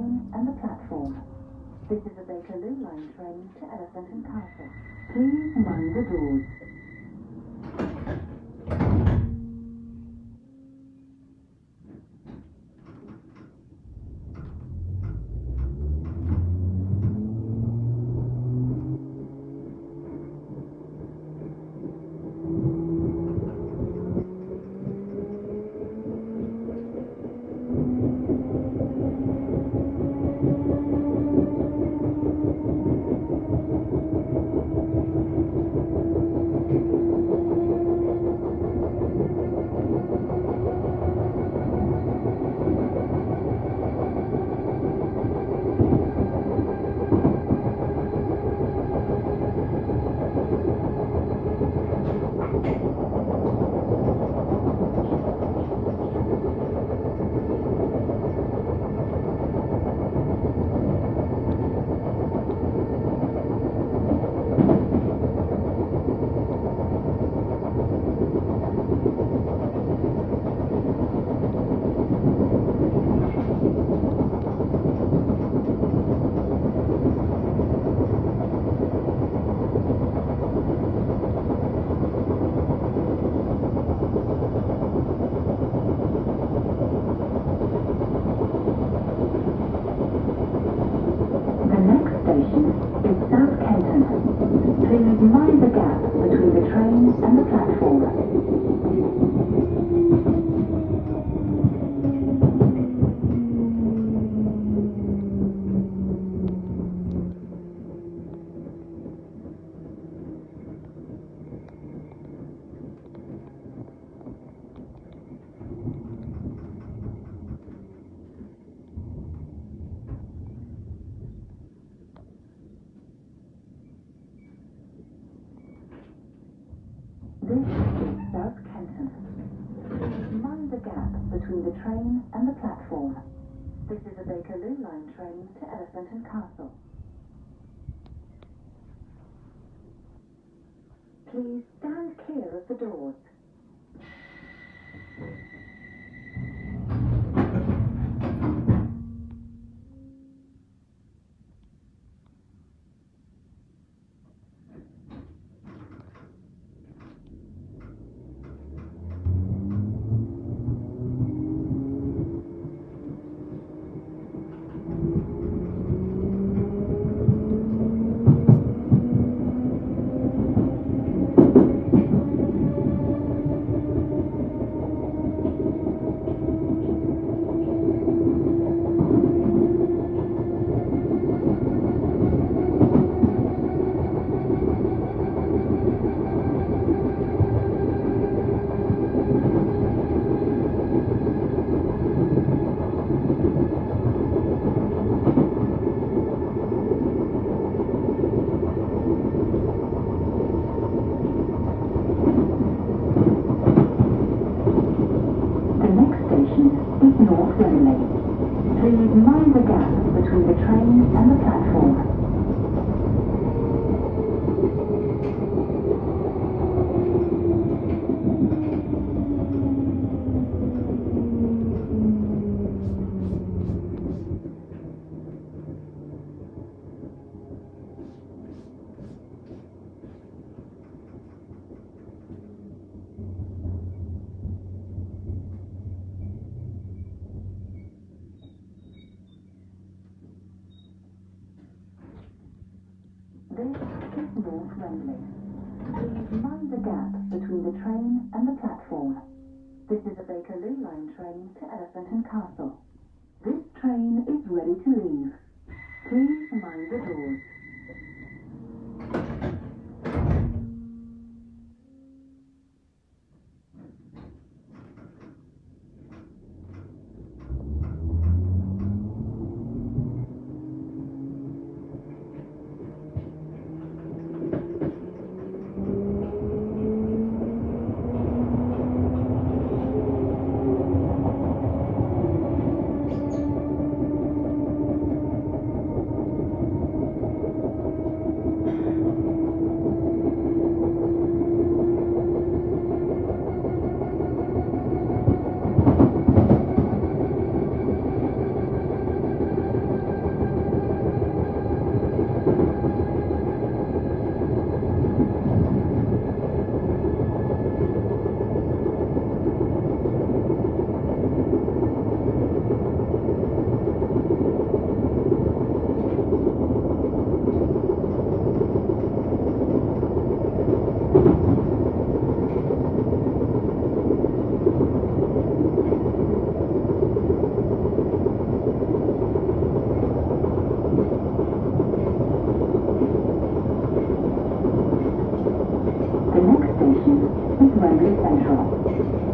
Train and the platform. This is a Bakerloo line train to Elephant and Castle. Please mind the doors. The next station is South Kenton. Please mind the gap between the train and the platform. This is South Kenton. Please mind the gap between the train and the platform. This is a Bakerloo line train to Elephant and Castle. Please stand clear of the doors. The next station is North Wembley. Please mind the gap between the train and the platform. This Wembley. Please mind the gap between the train and the platform. This is a Bakerloo line train to Elephant and Castle. This train is ready to leave. Please mind the doors.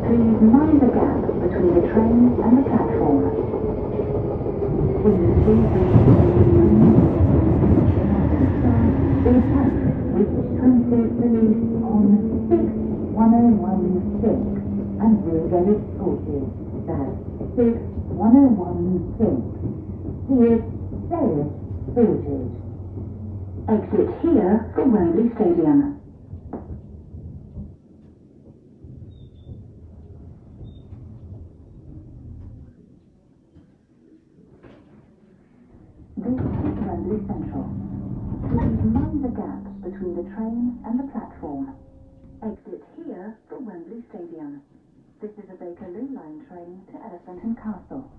Please mind the gap between the train and the platform. The British Transport Police on 61016 and will get it sorted. That's 61016. See it, say it, sorted. Exit here for Wembley Stadium. This is Wembley Central. Please mind the gaps between the train and the platform. Exit here for Wembley Stadium. This is a Train to Elephant and Castle.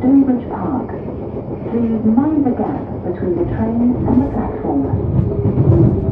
Is Stonebridge Park. Please mind the gap between the train and the platform.